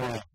Lord.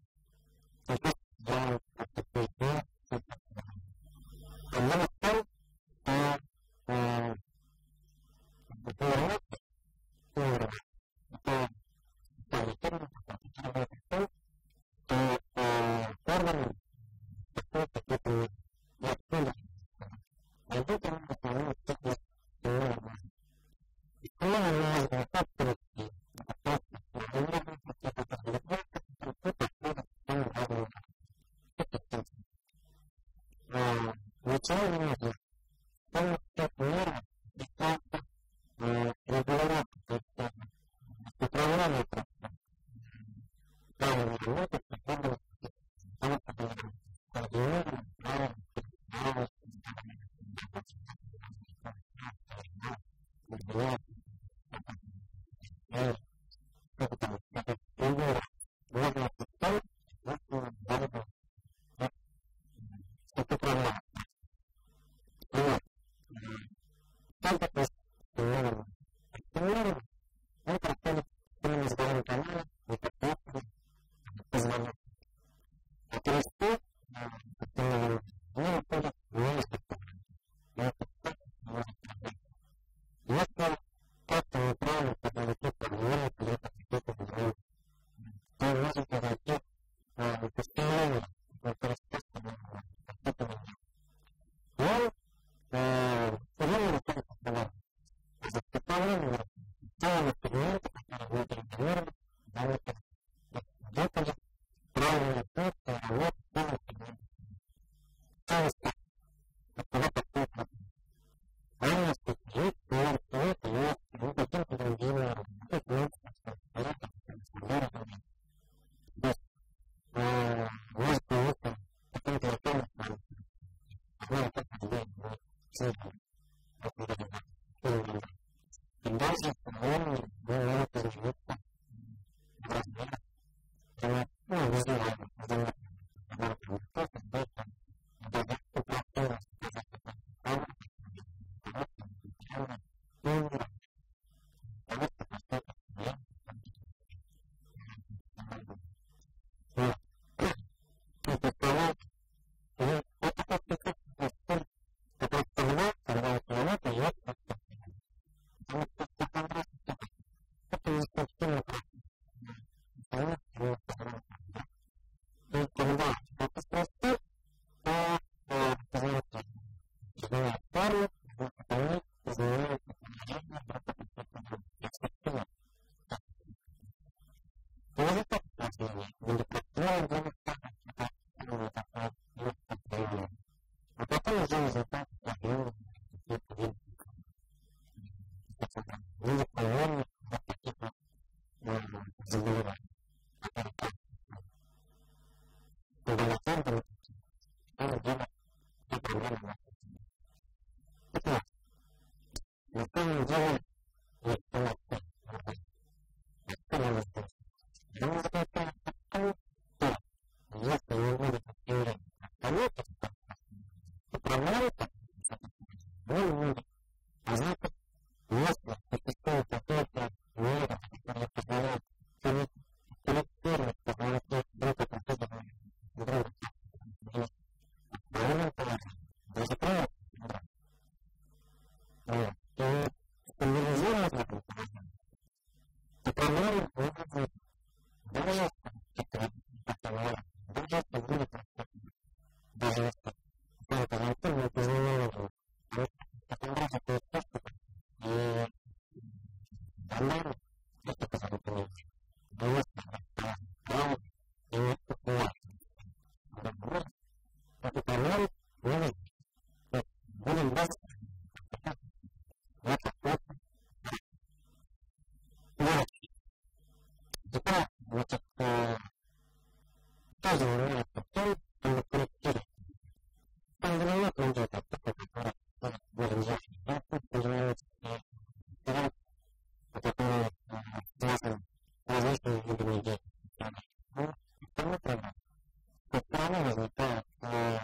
すいな。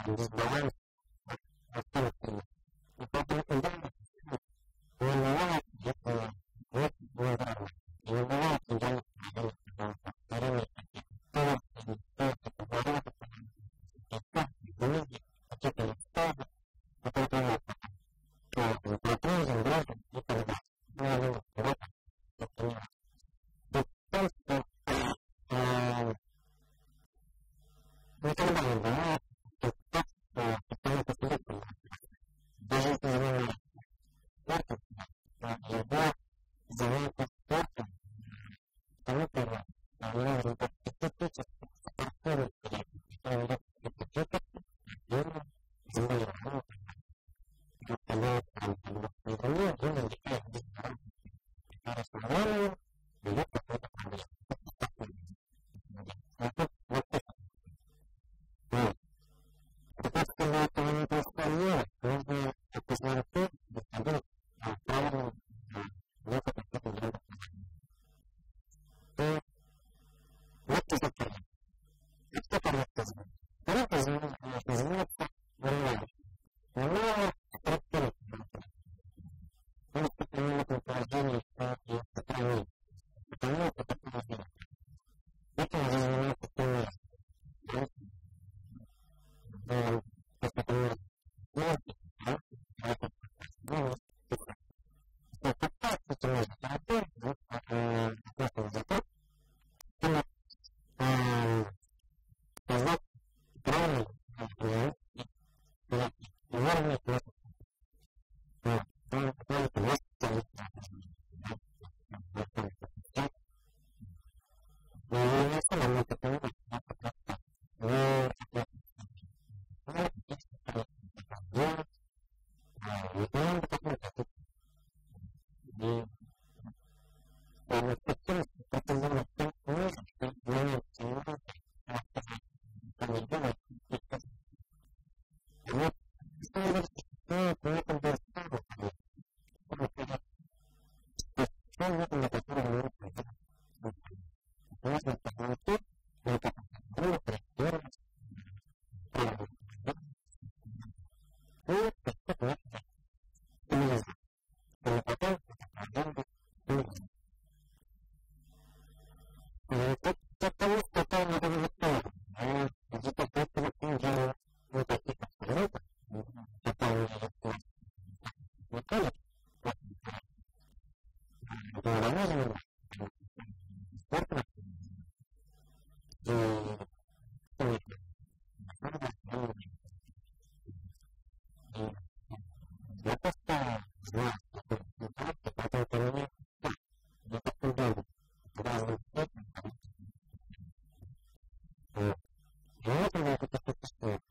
Das Thank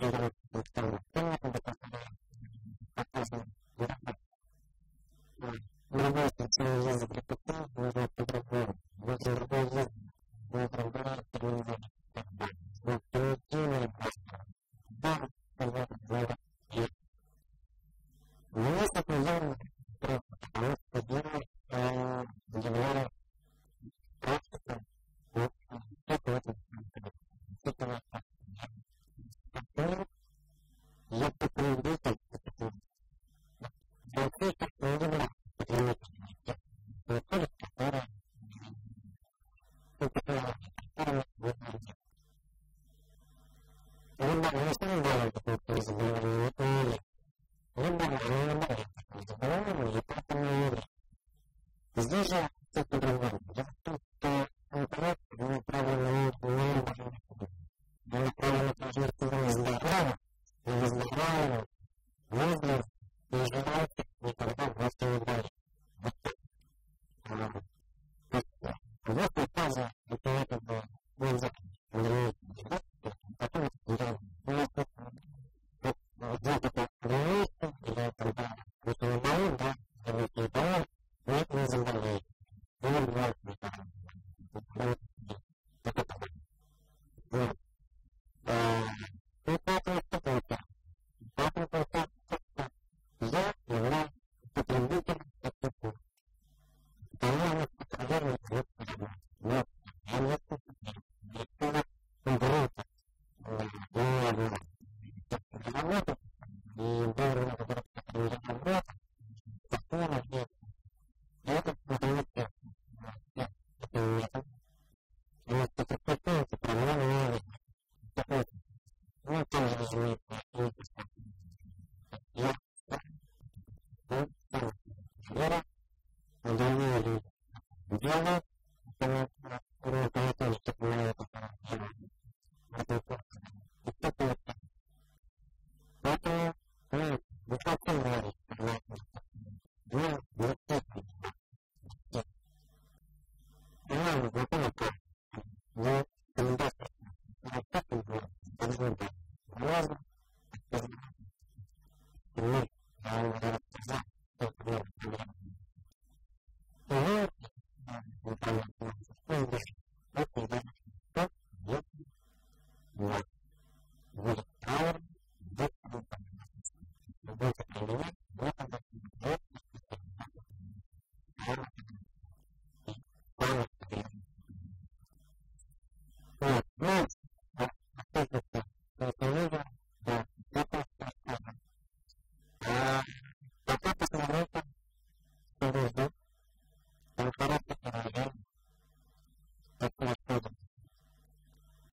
Thank you. back